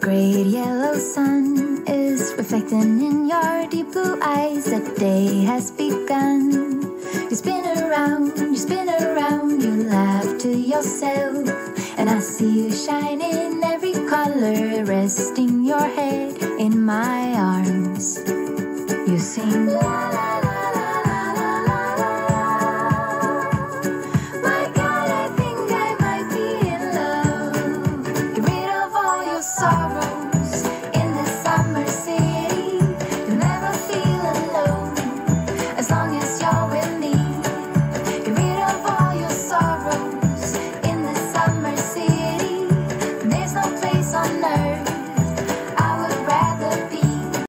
great yellow sun is reflecting in your deep blue eyes. The day has begun. You spin around, you spin around, you laugh to yourself. And I see you shine in every color, resting your head in my arms. You sing la la. sorrows.